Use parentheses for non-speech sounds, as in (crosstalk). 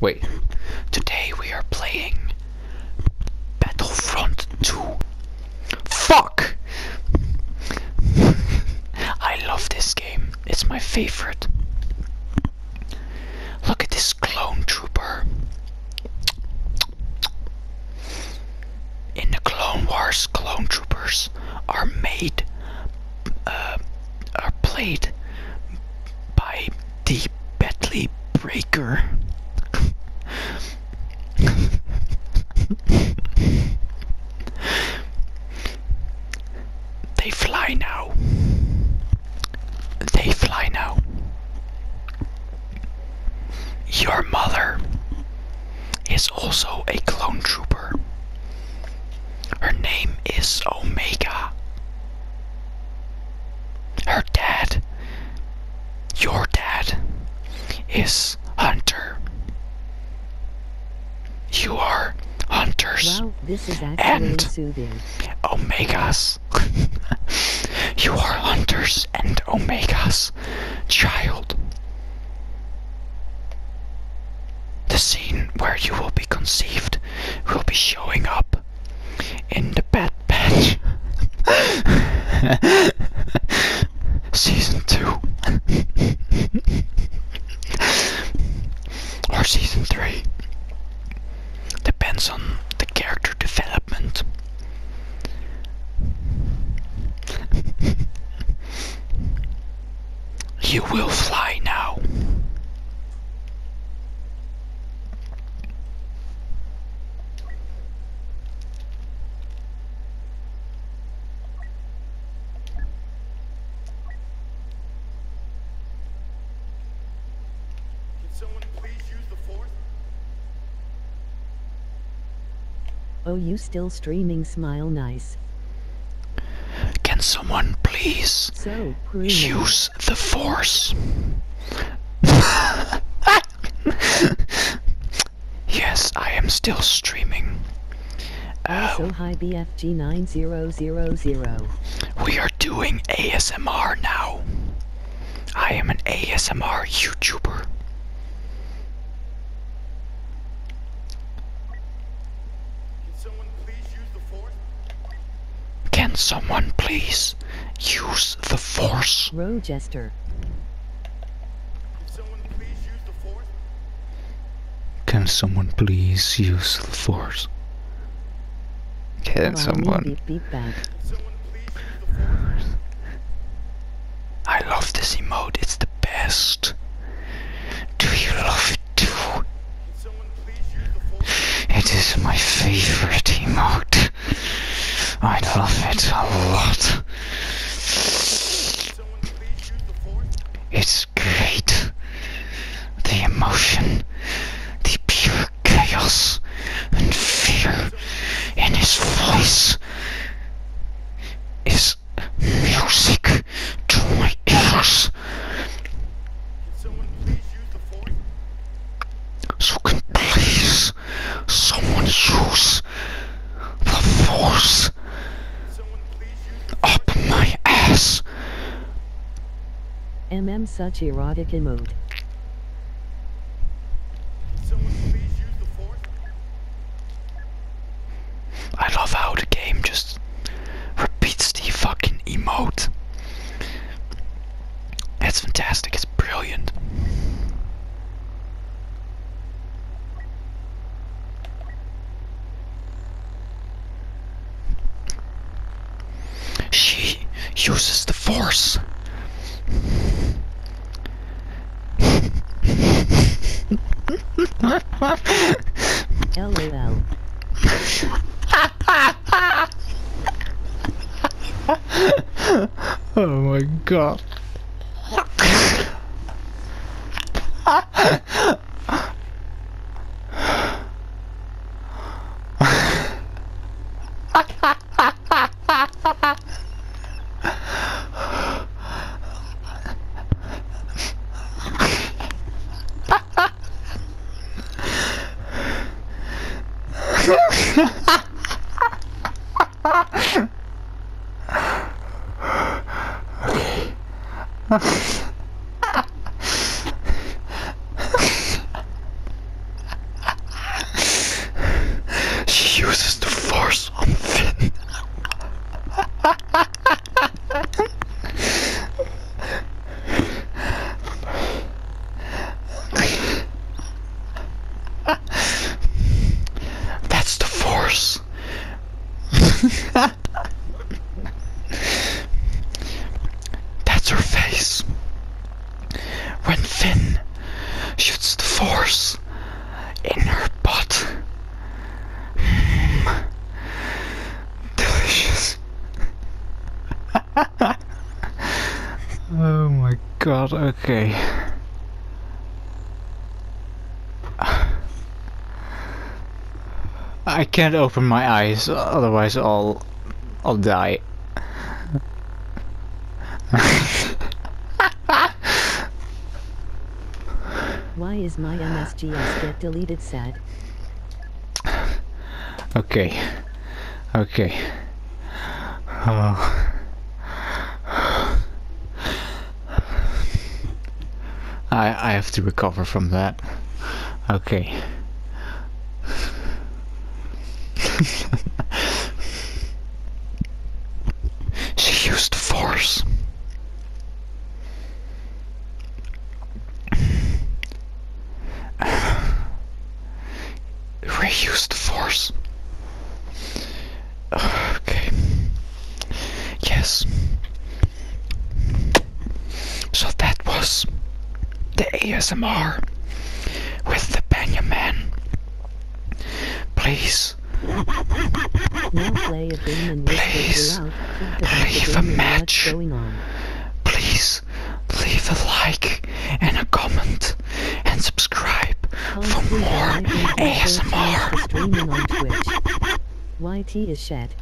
Wait. Today we are playing Battlefront 2. Fuck! (laughs) I love this game. It's my favorite. Look at this clone trooper. In the Clone Wars, clone troopers are made, uh, are played by Dee Bradley Baker. They fly now. They fly now. Your mother is also a clone trooper. Her name is Omega. Her dad, your dad, is Hunter. You are Wow, this is actually And- soothing. Omegas. (laughs) you are hunters and Omegas, child. The scene where you will be conceived will be showing up in the Bad Batch. (laughs) character development. (laughs) You will fly now. Can someone please use the force? Oh, you still streaming? Smile nice. Can someone please So, use the force? yes, I am still streaming. Uh, So high BFG 9000. we are doing ASMR now. I am an ASMR YouTuber. Can someone please use the force? Can someone please use the force? Rogester. Can someone please use the force? Can someone please use force? Can Allow me Beep beep back. Someone please use the force? I love this emote, it's the best. Love it a lot. It's great. The emotion, the pure chaos and fear in his voice is music to my ears. So can please someone use the force Can someone please use the up my ass. MM such erotic emote. Can someone please use the force? I love how the game just repeats the fucking emote. It's fantastic, it's brilliant. She uses the force. LOL. Oh my god. (laughs) (laughs) okay. (laughs) That's her face. When Finn shoots the force in her butt. Mm. Delicious. (laughs) oh my god, okay. I can't open my eyes, otherwise I'll I'll die. Why is my MSGS get deleted sad? Okay. Okay. Oh. I I have to recover from that. Okay. she used force. Rey the force. Okay. Yes. So that was the ASMR with the Benjaman. Please Now play a game and whisper Please, throughout. Think about the leave a match. What's going on? please leave a like and a comment and subscribe for more ASMR. streaming on Twitch. YT is shed.